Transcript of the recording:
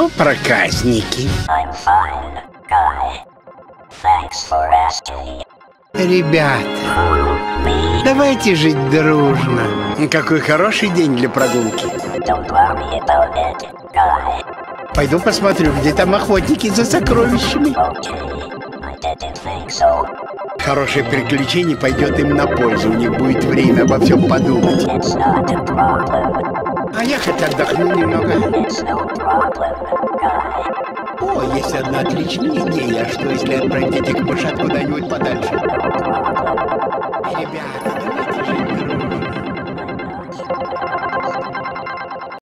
Ну, проказники. Ребята, давайте жить дружно. Какой хороший день для прогулки. It. Пойду посмотрю, где там охотники за сокровищами. Okay, so. Хорошее приключение пойдет им на пользу. У них будет время обо всем подумать. Хоть отдохну немного. О, есть одна отличная идея. Что, если отправить этих мышат куда-нибудь подальше?